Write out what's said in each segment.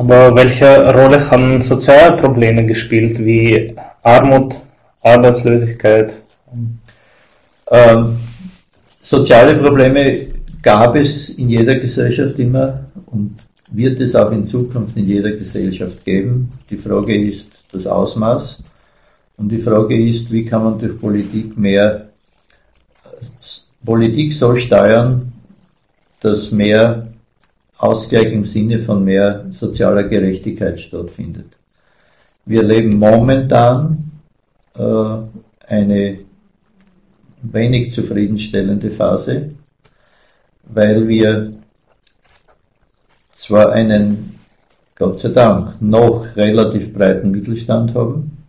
Aber welche Rolle haben soziale Probleme gespielt, wie Armut, Arbeitslosigkeit? Ähm, soziale Probleme gab es in jeder Gesellschaft immer und wird es auch in Zukunft in jeder Gesellschaft geben. Die Frage ist das Ausmaß und die Frage ist, wie kann man durch Politik mehr Politik so steuern, dass mehr Ausgleich im Sinne von mehr sozialer Gerechtigkeit stattfindet. Wir erleben momentan äh, eine wenig zufriedenstellende Phase, weil wir zwar einen, Gott sei Dank, noch relativ breiten Mittelstand haben,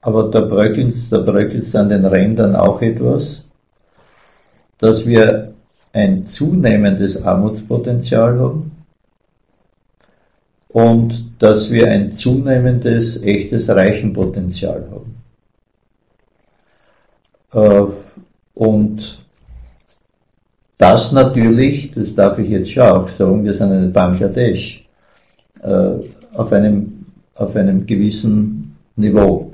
aber da bröckelt es an den Rändern auch etwas, dass wir ein zunehmendes Armutspotenzial haben und dass wir ein zunehmendes echtes Reichenpotenzial haben. Äh, und das natürlich, das darf ich jetzt schon auch sagen, wir sind in Bangladesch, äh, auf einem, auf einem gewissen Niveau.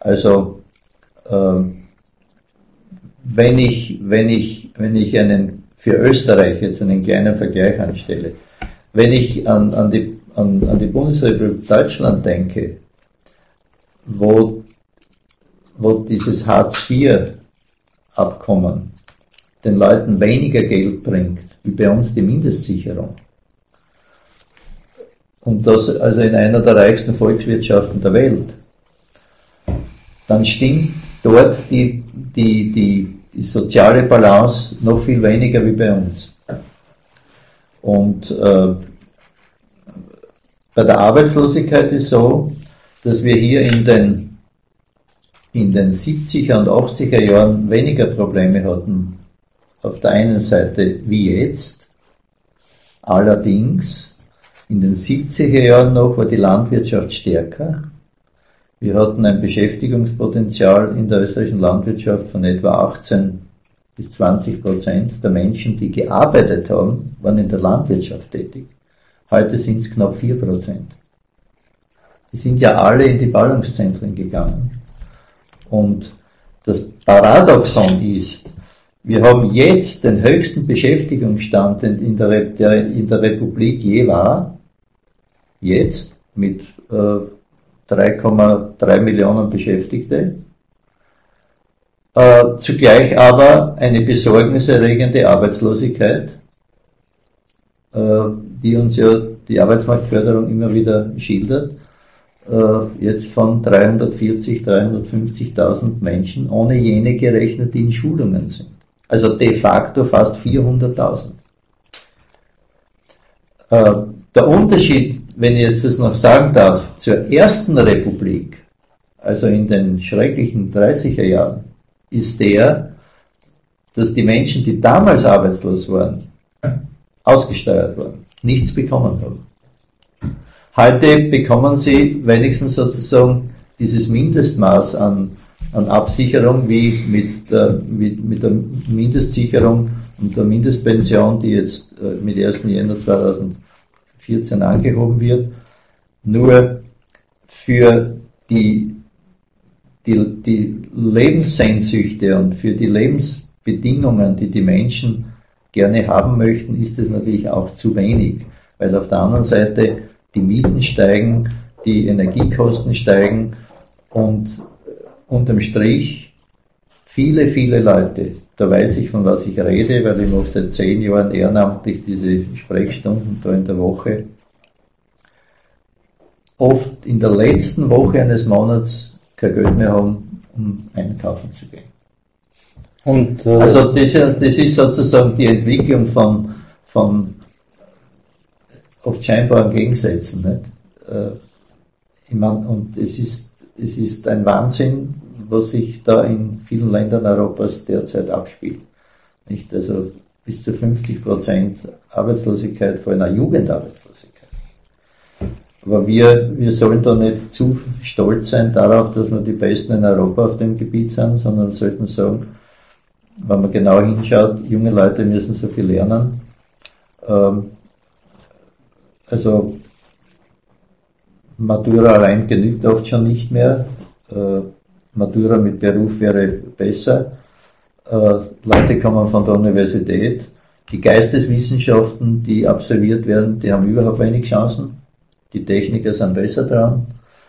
Also, äh, wenn ich, wenn ich, wenn ich einen, für Österreich jetzt einen kleinen Vergleich anstelle, wenn ich an, an, die, an, an die Bundesrepublik Deutschland denke, wo, wo dieses Hartz-IV-Abkommen den Leuten weniger Geld bringt, wie bei uns die Mindestsicherung, und das also in einer der reichsten Volkswirtschaften der Welt, dann stimmt dort die, die, die, die soziale Balance noch viel weniger wie bei uns. Und äh, bei der Arbeitslosigkeit ist so, dass wir hier in den, in den 70er und 80er Jahren weniger Probleme hatten. Auf der einen Seite wie jetzt. Allerdings in den 70er Jahren noch war die Landwirtschaft stärker wir hatten ein Beschäftigungspotenzial in der österreichischen Landwirtschaft von etwa 18 bis 20 Prozent der Menschen, die gearbeitet haben, waren in der Landwirtschaft tätig. Heute sind es knapp 4 Prozent. Die sind ja alle in die Ballungszentren gegangen. Und das Paradoxon ist, wir haben jetzt den höchsten Beschäftigungsstand, in der, der in der Republik je war, jetzt mit äh, 3,3 Millionen Beschäftigte, äh, zugleich aber eine besorgniserregende Arbeitslosigkeit, äh, die uns ja die Arbeitsmarktförderung immer wieder schildert, äh, jetzt von 340, 350.000 Menschen, ohne jene gerechnet, die in Schulungen sind. Also de facto fast 400.000. Äh, der Unterschied wenn ich jetzt das noch sagen darf, zur ersten Republik, also in den schrecklichen 30er Jahren, ist der, dass die Menschen, die damals arbeitslos waren, ausgesteuert wurden, nichts bekommen haben. Heute bekommen sie wenigstens sozusagen dieses Mindestmaß an, an Absicherung wie mit der, mit, mit der Mindestsicherung und der Mindestpension, die jetzt äh, mit 1. Jänner 2000 14 angehoben wird, nur für die, die, die Lebenssehnsüchte und für die Lebensbedingungen, die die Menschen gerne haben möchten, ist es natürlich auch zu wenig, weil auf der anderen Seite die Mieten steigen, die Energiekosten steigen und unterm Strich viele, viele Leute da weiß ich, von was ich rede, weil ich mache seit zehn Jahren ehrenamtlich diese Sprechstunden da in der Woche. Oft in der letzten Woche eines Monats kein Geld mehr haben, um einkaufen zu gehen. Und, äh, also das, das ist sozusagen die Entwicklung von, von oft scheinbaren Gegensätzen. Nicht? Äh, ich mein, und es ist, es ist ein Wahnsinn, was sich da in vielen Ländern Europas derzeit abspielt. Nicht? Also bis zu 50 Prozent Arbeitslosigkeit, vor allem Jugendarbeitslosigkeit. Aber wir, wir sollen da nicht zu stolz sein darauf, dass wir die Besten in Europa auf dem Gebiet sind, sondern sollten sagen, wenn man genau hinschaut, junge Leute müssen so viel lernen. Ähm, also Matura allein genügt oft schon nicht mehr. Äh, Matura mit Beruf wäre besser. Äh, Leute kommen von der Universität. Die Geisteswissenschaften, die absolviert werden, die haben überhaupt wenig Chancen. Die Techniker sind besser dran.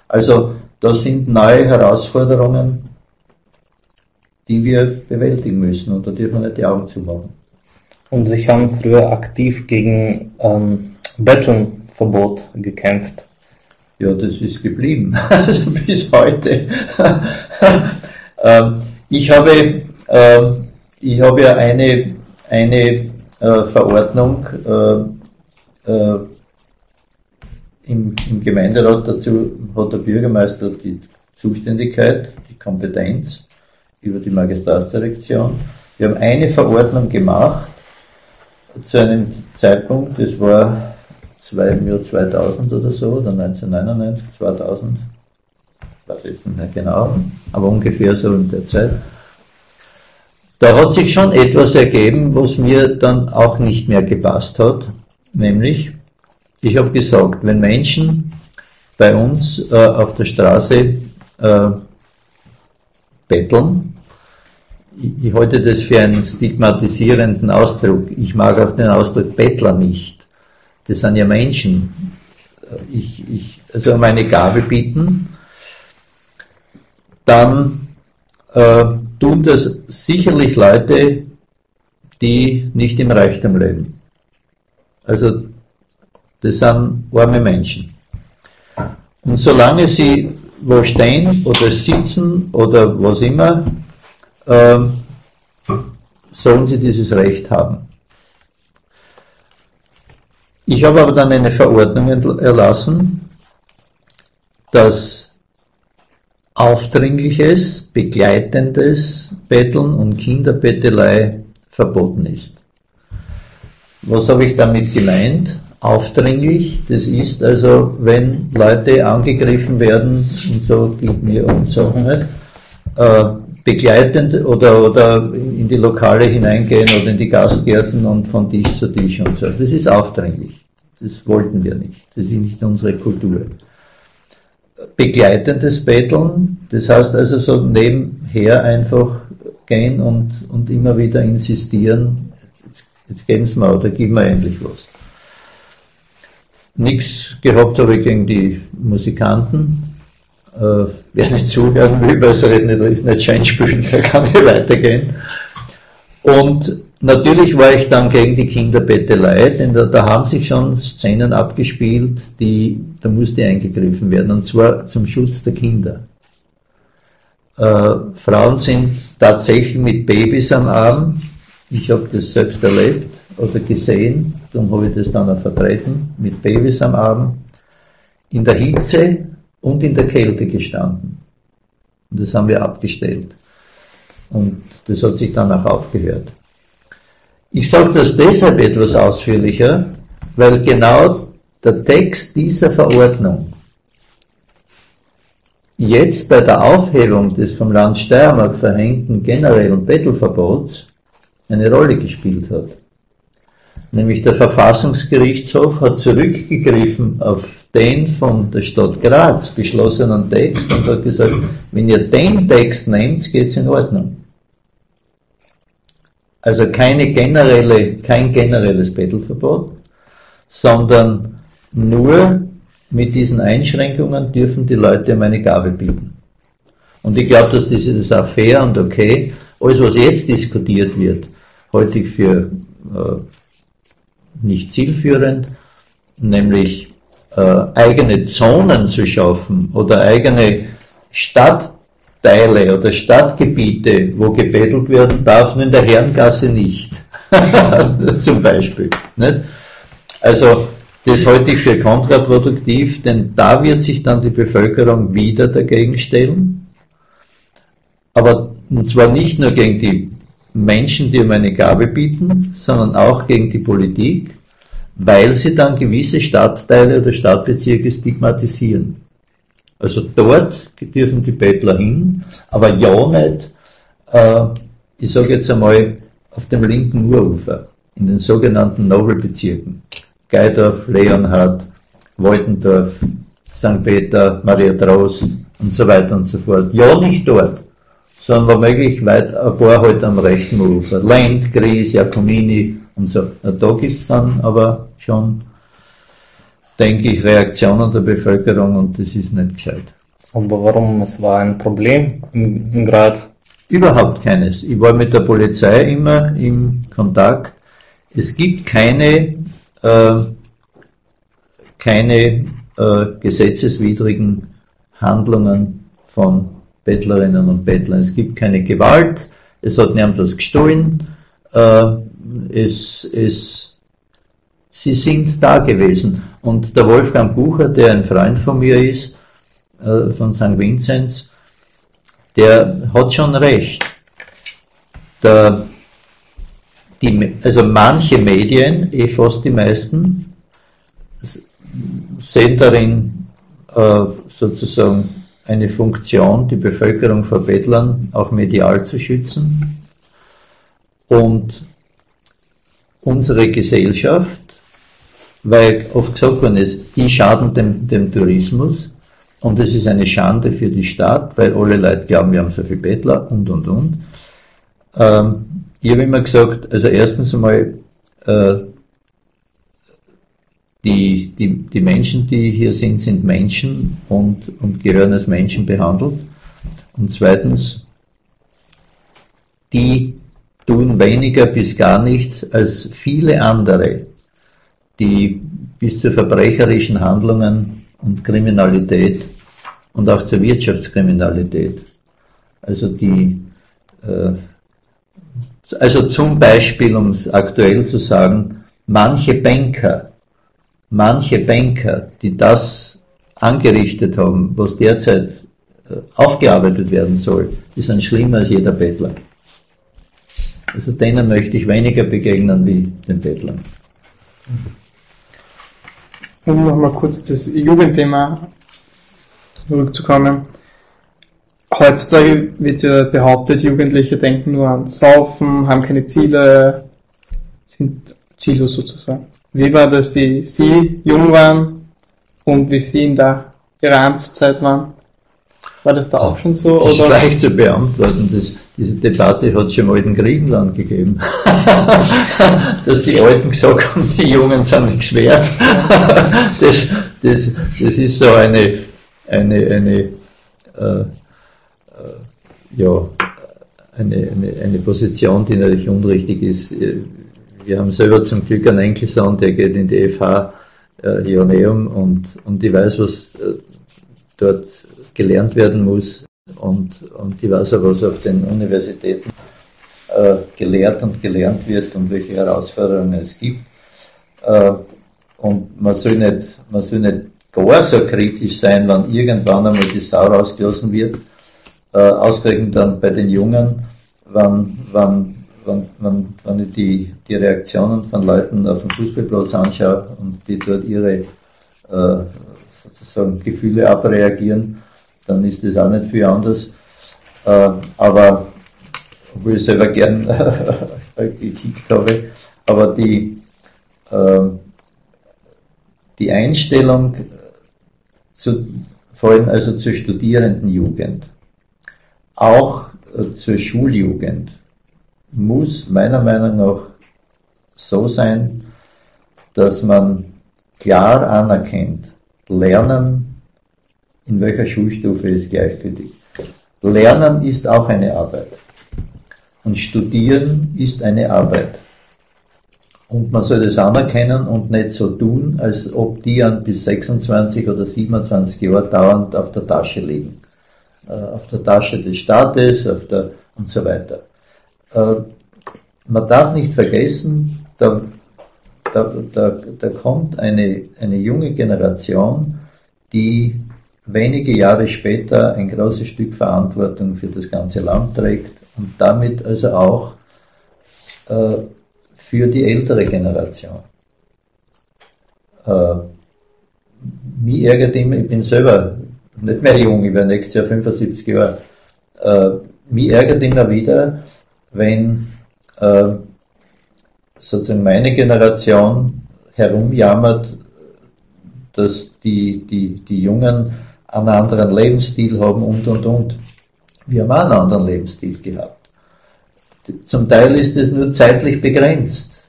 Also das sind neue Herausforderungen, die wir bewältigen müssen und da dürfen wir nicht die Augen zumachen. Und Sie haben früher aktiv gegen ähm, Bettelnverbot gekämpft. Ja, das ist geblieben, also bis heute. ähm, ich habe, äh, ich habe ja eine, eine äh, Verordnung äh, äh, im, im Gemeinderat dazu hat der Bürgermeister die Zuständigkeit, die Kompetenz über die Magistratsdirektion. Wir haben eine Verordnung gemacht zu einem Zeitpunkt, das war zwei, im Jahr 2000 oder so, oder 1999, 2000, weiß ich nicht genau, aber ungefähr so in der Zeit. Da hat sich schon etwas ergeben, was mir dann auch nicht mehr gepasst hat, nämlich, ich habe gesagt, wenn Menschen bei uns äh, auf der Straße äh, betteln, ich, ich halte das für einen stigmatisierenden Ausdruck. Ich mag auch den Ausdruck Bettler nicht. Das sind ja Menschen. Ich, ich, also um eine Gabe bieten, dann äh, tun das sicherlich Leute, die nicht im Reichtum leben. Also das sind arme Menschen. Und solange sie wo stehen oder sitzen oder was immer, äh, sollen sie dieses Recht haben. Ich habe aber dann eine Verordnung erlassen, dass aufdringliches, begleitendes Betteln und Kinderbettelei verboten ist. Was habe ich damit gemeint? Aufdringlich, das ist also, wenn Leute angegriffen werden, und so geht mir um Sachen nicht, äh, begleitend oder, oder in die Lokale hineingehen oder in die Gastgärten und von Tisch zu Tisch und so. Das ist aufdringlich. Das wollten wir nicht. Das ist nicht unsere Kultur. Begleitendes Betteln, das heißt also so nebenher einfach gehen und, und immer wieder insistieren, jetzt, jetzt geben Sie mal oder gib mir endlich was. Nichts gehabt habe ich gegen die Musikanten, äh, wer nicht zuhören will, weil es nicht, nicht schön spielen, der kann nicht weitergehen. Und natürlich war ich dann gegen die Kinderbettelei, denn da, da haben sich schon Szenen abgespielt, die, da musste eingegriffen werden, und zwar zum Schutz der Kinder. Äh, Frauen sind tatsächlich mit Babys am Arm. Ich habe das selbst erlebt oder gesehen, darum habe ich das dann auch vertreten, mit Babys am Arm. In der Hitze und in der Kälte gestanden. Und das haben wir abgestellt. Und das hat sich dann auch aufgehört. Ich sage das deshalb etwas ausführlicher, weil genau der Text dieser Verordnung jetzt bei der Aufhebung des vom Land Steiermark verhängten generellen Bettelverbots eine Rolle gespielt hat. Nämlich der Verfassungsgerichtshof hat zurückgegriffen auf den von der Stadt Graz beschlossenen Text und hat gesagt, wenn ihr den Text nehmt, geht es in Ordnung. Also keine generelle, kein generelles Bettelverbot, sondern nur mit diesen Einschränkungen dürfen die Leute um eine Gabe bieten. Und ich glaube, dass das ist auch fair und okay. Alles, was jetzt diskutiert wird, halte ich für äh, nicht zielführend, nämlich äh, eigene Zonen zu schaffen oder eigene Stadtteile oder Stadtgebiete, wo gebettelt werden darf, nur in der Herrengasse nicht. Zum Beispiel. Nicht? Also das halte ich für kontraproduktiv, denn da wird sich dann die Bevölkerung wieder dagegen stellen. Aber und zwar nicht nur gegen die Menschen, die um eine Gabe bieten, sondern auch gegen die Politik, weil sie dann gewisse Stadtteile oder Stadtbezirke stigmatisieren. Also dort dürfen die Bettler hin, aber ja nicht, äh, ich sage jetzt einmal, auf dem linken Urufer, in den sogenannten Nobelbezirken. Geidorf, Leonhard, Waltendorf, St. Peter, Maria Trost und so weiter und so fort. Ja, nicht dort, sondern womöglich weit ein paar halt am rechten Ufer. Lend, Gries, Jacomini und so. Ja, da gibt's dann aber schon, denke ich, Reaktionen der Bevölkerung und das ist nicht gescheit. Aber warum? Es war ein Problem in, in Graz. Überhaupt keines. Ich war mit der Polizei immer im Kontakt. Es gibt keine, äh, keine äh, gesetzeswidrigen Handlungen von Bettlerinnen und Bettlern. Es gibt keine Gewalt, es hat niemand was gestohlen, äh, es, es, sie sind da gewesen. Und der Wolfgang Bucher, der ein Freund von mir ist, äh, von St. Vinzenz, der hat schon recht. Der, die, also manche Medien, eh fast die meisten, sehen darin äh, sozusagen eine Funktion, die Bevölkerung vor Bettlern auch medial zu schützen. Und unsere Gesellschaft, weil oft gesagt worden ist, die schaden dem, dem Tourismus, und es ist eine Schande für die Stadt, weil alle Leute glauben, wir haben so viele Bettler und und und. Ähm, ich habe immer gesagt, also erstens einmal, äh, die, die, die Menschen, die hier sind, sind Menschen und, und gehören als Menschen behandelt. Und zweitens, die tun weniger bis gar nichts als viele andere, die bis zu verbrecherischen Handlungen und Kriminalität und auch zur Wirtschaftskriminalität. Also die, äh, also zum Beispiel, um es aktuell zu sagen, manche Banker, manche Banker, die das angerichtet haben, was derzeit äh, aufgearbeitet werden soll, die sind schlimmer als jeder Bettler. Also denen möchte ich weniger begegnen wie den Bettlern um nochmal kurz das Jugendthema zurückzukommen. Heutzutage wird ja behauptet, Jugendliche denken nur an Saufen, haben keine Ziele, sind ziellos sozusagen. Wie war das, wie Sie jung waren und wie Sie in der Ihrer Amtszeit waren? War das da auch schon so? Das ist leicht zu beantworten. Das, diese Debatte hat es schon mal in Griechenland gegeben. Dass die Alten gesagt haben, die Jungen sind nichts wert. das, das, das ist so eine, eine, eine, äh, äh, ja, eine, eine, eine Position, die natürlich unrichtig ist. Wir haben selber zum Glück einen Enkelsohn, der geht in die FH äh, Ioneum und, und ich weiß, was äh, dort gelernt werden muss und, und ich weiß auch, was auf den Universitäten äh, gelehrt und gelernt wird und welche Herausforderungen es gibt. Äh, und man soll, nicht, man soll nicht gar so kritisch sein, wenn irgendwann einmal die Sau rausgelassen wird, äh, ausgerechnet dann bei den Jungen, wenn, wenn, wenn, wenn, wenn ich die, die Reaktionen von Leuten auf dem Fußballplatz anschaue und die dort ihre äh, sozusagen Gefühle abreagieren, dann ist das auch nicht viel anders. Äh, aber, obwohl ich selber gern gekickt habe, aber die, äh, die Einstellung zu, vor allem also zur Studierendenjugend, auch äh, zur Schuljugend, muss meiner Meinung nach so sein, dass man klar anerkennt, Lernen in welcher Schulstufe ist gleichgültig. Lernen ist auch eine Arbeit. Und Studieren ist eine Arbeit. Und man soll das anerkennen und nicht so tun, als ob die an bis 26 oder 27 Jahre dauernd auf der Tasche liegen. Äh, auf der Tasche des Staates, auf der, und so weiter. Äh, man darf nicht vergessen, da, da, da, da kommt eine, eine junge Generation, die wenige Jahre später ein großes Stück Verantwortung für das ganze Land trägt und damit also auch äh, für die ältere Generation. Äh, mich ärgert immer, ich bin selber nicht mehr jung, ich werde nächstes Jahr 75 Jahre, äh, mich ärgert immer wieder, wenn äh, sozusagen meine Generation herumjammert, dass die, die, die Jungen einen anderen Lebensstil haben und und und. Wir haben auch einen anderen Lebensstil gehabt. Zum Teil ist es nur zeitlich begrenzt.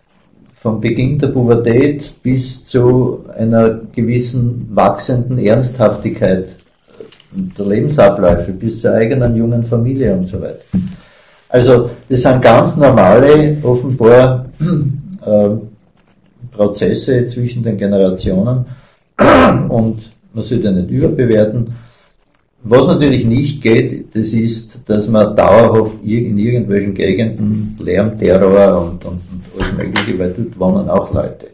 Vom Beginn der Pubertät bis zu einer gewissen wachsenden Ernsthaftigkeit der Lebensabläufe, bis zur eigenen jungen Familie und so weiter. Also das sind ganz normale, offenbar äh, Prozesse zwischen den Generationen und man sollte nicht überbewerten. Was natürlich nicht geht, das ist, dass man dauerhaft in irgendwelchen Gegenden Lärmterror und, und, und alles Mögliche, weil dort wohnen auch Leute.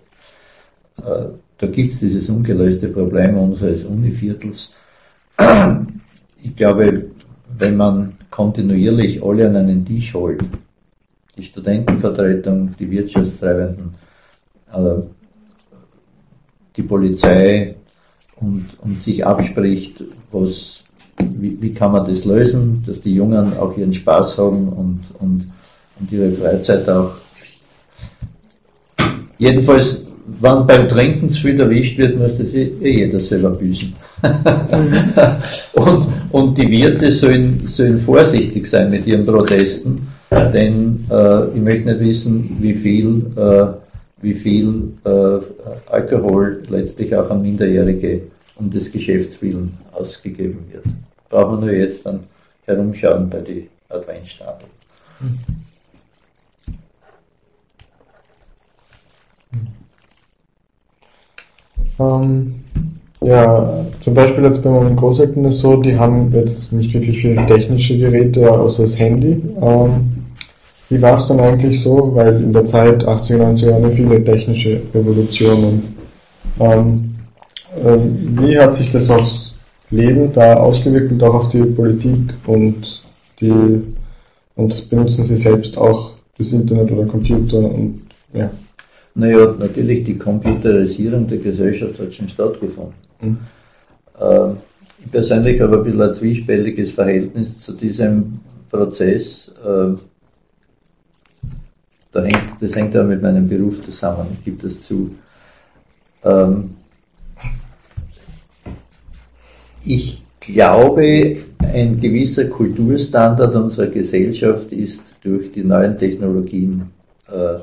Äh, da gibt es dieses ungelöste Problem unseres Univiertels. Ich glaube, wenn man kontinuierlich alle an einen Tisch holt, die Studentenvertretung, die Wirtschaftstreibenden, äh, die Polizei und, und sich abspricht, was, wie, wie kann man das lösen, dass die Jungen auch ihren Spaß haben und, und, und ihre Freizeit auch. Jedenfalls, wenn beim Trinken zu viel erwischt wird, muss das eh, eh jeder selber büßen. und, und die Wirte sollen, sollen vorsichtig sein mit ihren Protesten, denn äh, ich möchte nicht wissen, wie viel, äh, wie viel äh, Alkohol letztlich auch an Minderjährige um des Geschäfts willen ausgegeben wird. Brauchen wir nur jetzt dann herumschauen bei den Adventstapeln. Ähm, ja, zum Beispiel jetzt bei meinen Großeltern ist so, die haben jetzt nicht wirklich viele technische Geräte, außer das Handy. Ähm, wie war es dann eigentlich so? Weil in der Zeit 80er, 90er Jahre viele technische Revolutionen. Ähm, äh, wie hat sich das aufs Leben da ausgewirkt und auch auf die Politik und die und benutzen Sie selbst auch das Internet oder Computer und ja. Naja, natürlich die Computerisierung der Gesellschaft hat schon stattgefunden. Mhm. Äh, ich persönlich habe ein bisschen ein zwiespältiges Verhältnis zu diesem Prozess. Äh, da hängt, das hängt auch mit meinem Beruf zusammen, ich gebe das zu. Ähm, ich glaube, ein gewisser Kulturstandard unserer Gesellschaft ist durch die neuen Technologien, äh,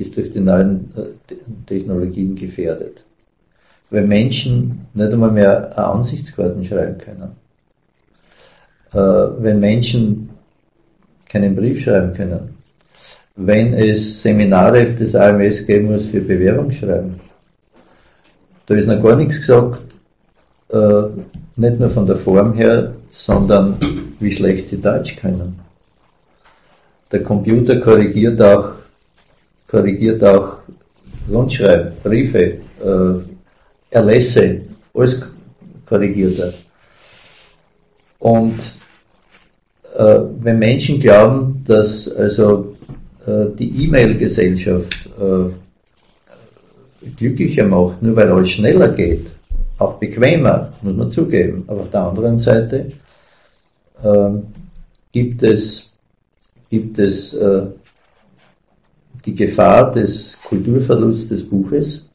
ist durch die neuen äh, Technologien gefährdet. Weil Menschen nicht einmal mehr Ansichtskarten schreiben können. Äh, wenn Menschen keinen Brief schreiben können. Wenn es Seminare des AMS geben muss für Bewerbungsschreiben. Da ist noch gar nichts gesagt äh, nicht nur von der Form her, sondern wie schlecht sie Deutsch können. Der Computer korrigiert auch, korrigiert auch Rundschreiben, Briefe, äh, Erlässe, alles korrigiert er. Und äh, wenn Menschen glauben, dass also äh, die E-Mail-Gesellschaft äh, glücklicher macht, nur weil alles schneller geht, auch bequemer, muss man zugeben. Aber auf der anderen Seite äh, gibt es, gibt es äh, die Gefahr des Kulturverlusts des Buches,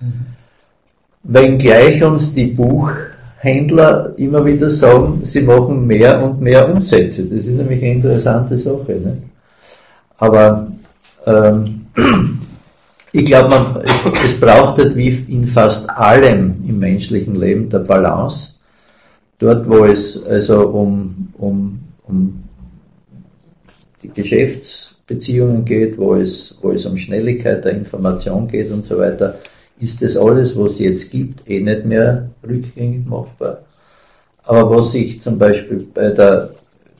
mhm. wenngleich uns die Buchhändler immer wieder sagen, sie machen mehr und mehr Umsätze. Das ist nämlich eine interessante Sache. Ne? Aber ähm, ich glaube, es, es braucht halt wie in fast allem im menschlichen Leben der Balance. Dort, wo es also um, um, um die Geschäftsbeziehungen geht, wo es, wo es um Schnelligkeit der Information geht und so weiter, ist das alles, was es jetzt gibt, eh nicht mehr rückgängig machbar. Aber was sich zum Beispiel bei der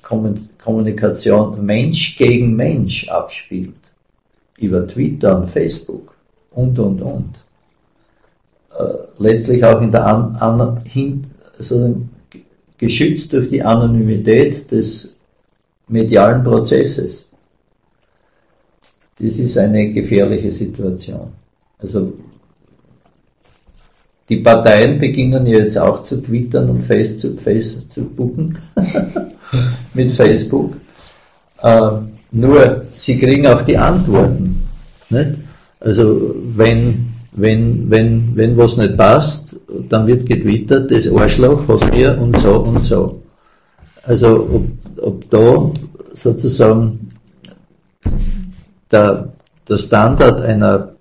Kommunikation Mensch gegen Mensch abspielt, über Twitter und Facebook und, und, und. Äh, letztlich auch in der an, an, hin, also geschützt durch die Anonymität des medialen Prozesses. Das ist eine gefährliche Situation. Also die Parteien beginnen jetzt auch zu twittern und face zu, face zu booken mit Facebook. Ähm, nur sie kriegen auch die Antworten. Nicht? Also wenn wenn, wenn, wenn was nicht passt, dann wird getwittert, das Arschloch hast mir und so und so. Also ob, ob da sozusagen der, der Standard einer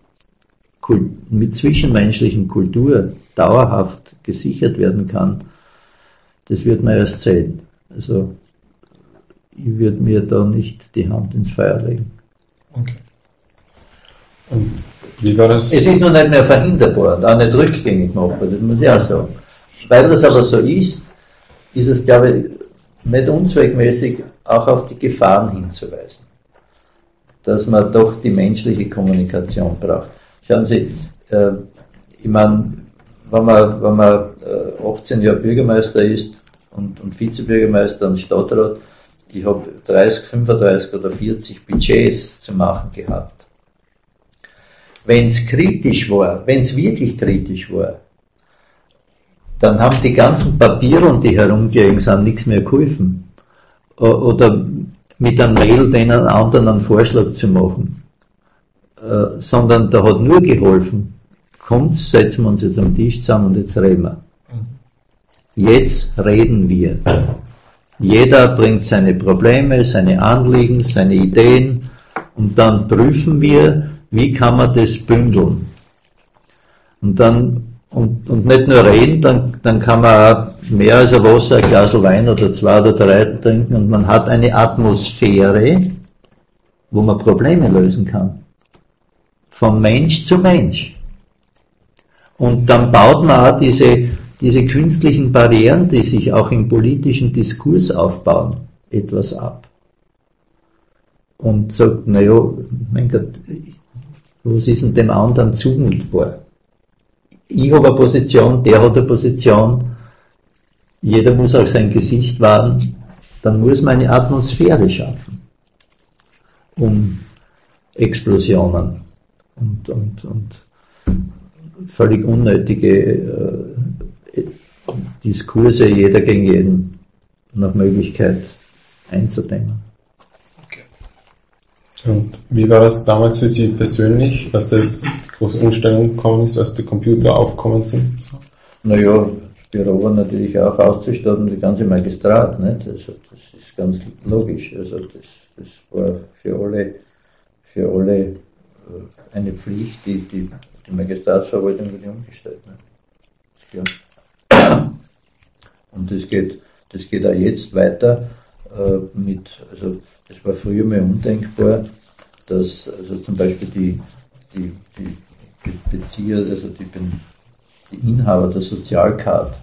Kult, mit zwischenmenschlichen Kultur dauerhaft gesichert werden kann, das wird man erst sehen. Also ich würde mir da nicht die Hand ins Feuer legen. Okay. Wie war das? Es ist noch nicht mehr verhinderbar und auch nicht rückgängig machbar, das muss ich auch sagen. Weil das aber so ist, ist es, glaube ich, nicht unzweckmäßig, auch auf die Gefahren hinzuweisen. Dass man doch die menschliche Kommunikation braucht. Schauen Sie, äh, ich meine, wenn man, wenn man äh, 18 Jahre Bürgermeister ist und, und Vizebürgermeister und Stadtrat, ich habe 30, 35 oder 40 Budgets zu machen gehabt. Wenn es kritisch war, wenn es wirklich kritisch war, dann haben die ganzen Papiere, die herumgelegen sind, nichts mehr geholfen. Oder mit einem Mail denen anderen einen Vorschlag zu machen. Äh, sondern da hat nur geholfen, kommt, setzen wir uns jetzt am Tisch zusammen und jetzt reden wir. Jetzt reden wir. Jeder bringt seine Probleme, seine Anliegen, seine Ideen und dann prüfen wir, wie kann man das bündeln. Und dann, und, und nicht nur reden, dann, dann kann man auch mehr als ein Wasser, ein Glas Wein oder zwei oder drei trinken und man hat eine Atmosphäre, wo man Probleme lösen kann. Von Mensch zu Mensch. Und dann baut man auch diese, diese künstlichen Barrieren, die sich auch im politischen Diskurs aufbauen, etwas ab. Und sagt, naja, mein Gott, was ist denn dem anderen zumutbar? Ich habe eine Position, der hat eine Position, jeder muss auch sein Gesicht wahren, dann muss man eine Atmosphäre schaffen, um Explosionen und, und, und völlig unnötige äh, Diskurse jeder gegen jeden nach Möglichkeit einzudämmen. Und wie war das damals für Sie persönlich, als das die große Umstellung gekommen ist, als die Computer aufgekommen sind? Naja, Büro war natürlich auch auszustatten, die ganze Magistrat, nicht? Also das ist ganz logisch. Also das, das war für alle, für alle äh, eine Pflicht, die, die, die Magistratsverwaltung wurde umgestellt. Nicht? Und das geht, das geht auch jetzt weiter äh, mit, also das war früher mal undenkbar, dass also zum Beispiel die, die, die Bezieher, also die, die Inhaber der Sozialkarte,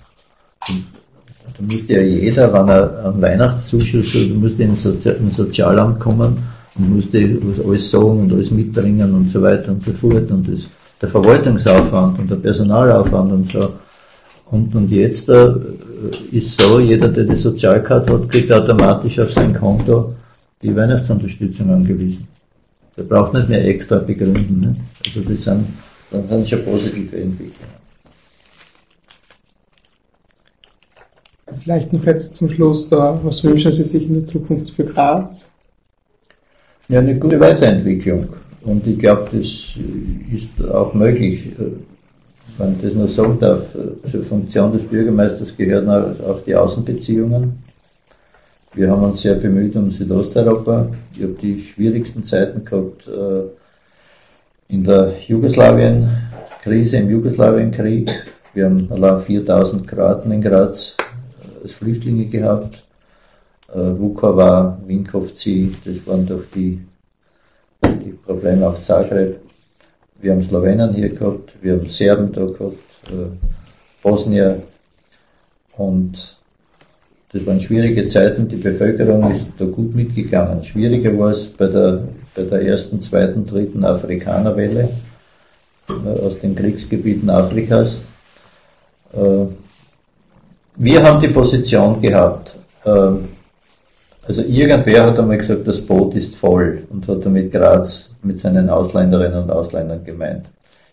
da musste ja jeder, wenn er einen Weihnachtszuschuss hat, musste ins, Sozi ins Sozialamt kommen und musste alles sagen und alles mitbringen und so weiter und so fort und das, der Verwaltungsaufwand und der Personalaufwand und so. Und, und jetzt äh, ist so, jeder, der die Sozialkarte hat, kriegt automatisch auf sein Konto die Weihnachtsunterstützung angewiesen. Der braucht nicht mehr extra begründen. Ne? Also das sind, dann sind schon positive Entwicklungen. Vielleicht noch jetzt zum Schluss da, was wünschen Sie sich in der Zukunft für Graz? Ja, eine gute Weiterentwicklung. Und ich glaube, das ist auch möglich. Wenn ich das nur sagen darf, zur Funktion des Bürgermeisters gehören auch die Außenbeziehungen. Wir haben uns sehr bemüht um Südosteuropa. Ich habe die schwierigsten Zeiten gehabt äh, in der Jugoslawien-Krise, im Jugoslawienkrieg. Wir haben allein 4000 Kroaten in Graz äh, als Flüchtlinge gehabt. Äh, Vukovar, Vinkovci, das waren doch die, die Probleme auf Zagreb. Wir haben Slowenen hier gehabt, wir haben Serben da gehabt, äh, Bosnier und das waren schwierige Zeiten, die Bevölkerung ist da gut mitgegangen. Schwieriger war es bei der, bei der ersten, zweiten, dritten Afrikanerwelle äh, aus den Kriegsgebieten Afrikas. Äh, wir haben die Position gehabt, äh, also irgendwer hat einmal gesagt, das Boot ist voll und hat damit Graz mit seinen Ausländerinnen und Ausländern gemeint.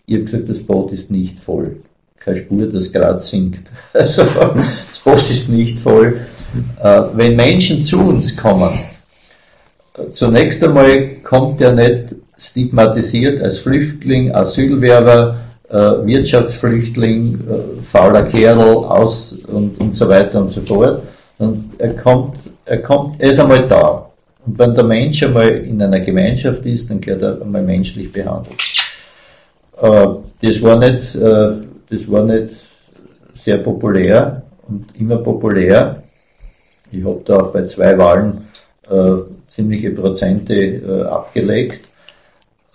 Ich habe gesagt, das Boot ist nicht voll keine Spur, dass Graz sinkt. Also das Boot ist nicht voll. Äh, wenn Menschen zu uns kommen, zunächst einmal kommt er nicht stigmatisiert als Flüchtling, Asylwerber, äh, Wirtschaftsflüchtling, äh, fauler Kerl aus und, und so weiter und so fort. Und er kommt, er kommt, er ist einmal da. Und wenn der Mensch einmal in einer Gemeinschaft ist, dann gehört er einmal menschlich behandelt. Äh, das war nicht, äh, das war nicht sehr populär und immer populär. Ich habe da auch bei zwei Wahlen äh, ziemliche Prozente abgelegt.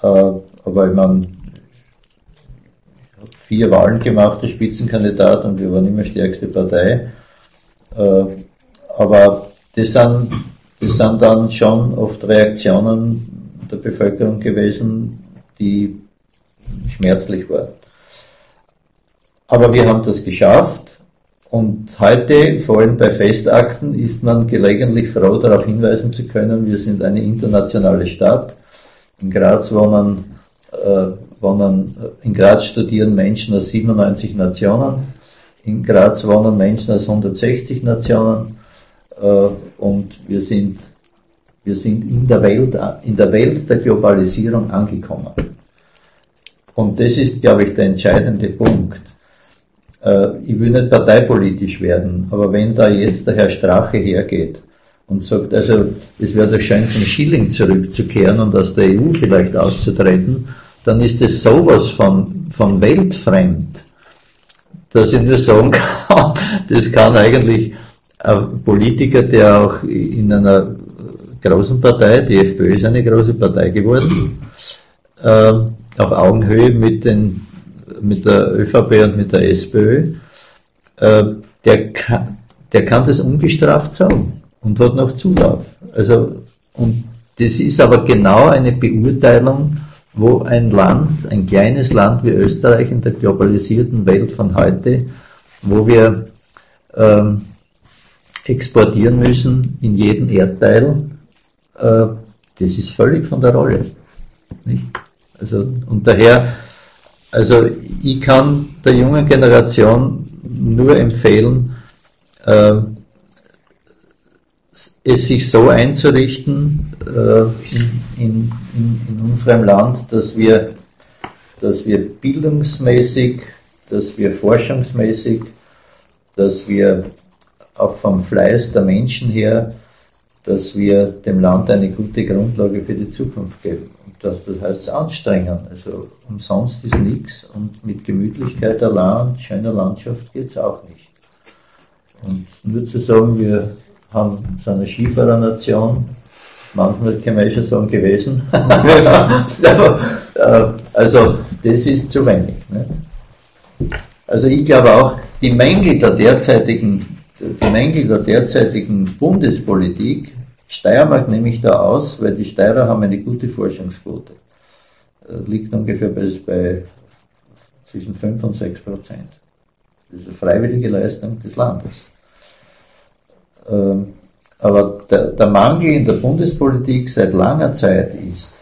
Aber ich meine, ich habe vier Wahlen gemacht als Spitzenkandidat und wir waren immer stärkste Partei. Aber das sind, das sind dann schon oft Reaktionen der Bevölkerung gewesen, die schmerzlich waren. Aber wir haben das geschafft und heute, vor allem bei Festakten, ist man gelegentlich froh, darauf hinweisen zu können, wir sind eine internationale Stadt. In Graz wohnen, äh, wohnen in Graz studieren Menschen aus 97 Nationen. In Graz wohnen Menschen aus 160 Nationen. Äh, und wir sind, wir sind in der Welt, in der Welt der Globalisierung angekommen. Und das ist, glaube ich, der entscheidende Punkt. Äh, ich will nicht parteipolitisch werden, aber wenn da jetzt der Herr Strache hergeht und sagt, also es wäre doch schön, zum Schilling zurückzukehren und aus der EU vielleicht auszutreten, dann ist es sowas von, von weltfremd, dass ich nur sagen kann, das kann eigentlich Politiker, der auch in einer großen Partei, die FPÖ ist eine große Partei geworden, äh, auf Augenhöhe mit den mit der ÖVP und mit der SPÖ, äh, der, kann, der kann das ungestraft sagen und hat noch Zulauf. Also, und das ist aber genau eine Beurteilung, wo ein Land, ein kleines Land wie Österreich in der globalisierten Welt von heute, wo wir ähm, exportieren müssen in jeden Erdteil, äh, das ist völlig von der Rolle. Also, und daher also ich kann der jungen Generation nur empfehlen, äh, es sich so einzurichten äh, in, in, in, unserem Land, dass wir, dass wir bildungsmäßig, dass wir forschungsmäßig, dass wir auch vom Fleiß der Menschen her, dass wir dem Land eine gute Grundlage für die Zukunft geben das, das heißt anstrengen. Also umsonst ist nichts und mit Gemütlichkeit allein und schöner Landschaft geht es auch nicht. Und nur zu sagen, wir haben so eine Skifahrernation, manchmal kann man schon sagen, gewesen. Äh, also das ist zu wenig. Ne? Also ich glaube auch, die Mängel der derzeitigen, die Mängel der derzeitigen Bundespolitik Steiermark nehme ich da aus, weil die Steirer haben eine gute Forschungsquote. Liegt ungefähr bei, bei zwischen 5 und 6 Prozent. Das ist eine freiwillige Leistung des Landes. Ähm, aber der, der Mangel in der Bundespolitik seit langer Zeit ist,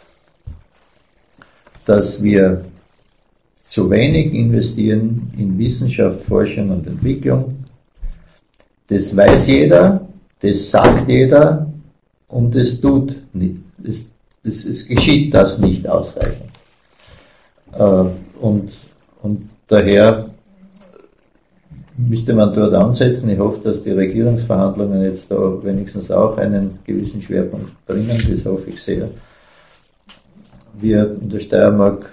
dass wir zu wenig investieren in Wissenschaft, Forschung und Entwicklung. Das weiß jeder, das sagt jeder, und es tut nicht, es, es, es geschieht das nicht ausreichend. Äh, und, und daher müsste man dort ansetzen. Ich hoffe, dass die Regierungsverhandlungen jetzt da wenigstens auch einen gewissen Schwerpunkt bringen. Das hoffe ich sehr. Wir in der Steiermark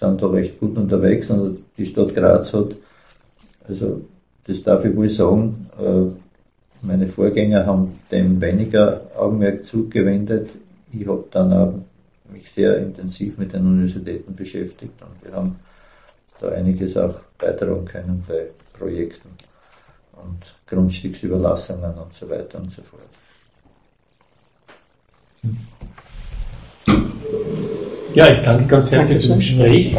sind da recht gut unterwegs und die Stadt Graz hat, also das darf ich wohl sagen, äh, meine Vorgänger haben dem weniger Augenmerk zugewendet. Ich habe dann auch mich sehr intensiv mit den Universitäten beschäftigt und wir haben da einiges auch beitragen können bei Projekten und Grundstücksüberlassungen und so weiter und so fort. Ja, ich danke ganz herzlich für das Gespräch.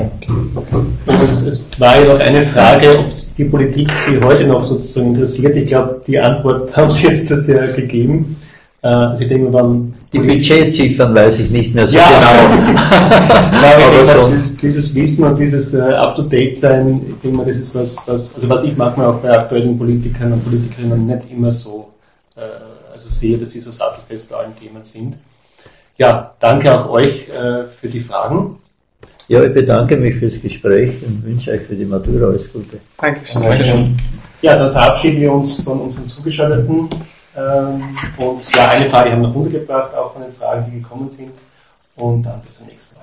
Es war ja noch eine Frage, ob die Politik Sie heute noch sozusagen interessiert. Ich glaube, die Antwort haben Sie jetzt sehr gegeben. Äh, Sie denken, wann die Budgetziffern weiß ich nicht mehr so ja. genau. Aber sonst. Dieses, dieses, Wissen und dieses uh, Up-to-Date-Sein, ich denke mal, das ist was, was, also was ich manchmal auch bei aktuellen Politikern und Politikerinnen nicht immer so uh, also sehe, dass sie so sattelfest bei allen Themen sind. Ja, danke auch euch äh, für die Fragen. Ja, ich bedanke mich fürs Gespräch und wünsche euch für die Matura alles Gute. Dankeschön. Dankeschön. Ja, dann verabschieden wir uns von unseren Zugeschalteten. Ähm, und ja, eine Frage haben wir noch untergebracht, auch von den Fragen, die gekommen sind. Und dann bis zum nächsten Mal.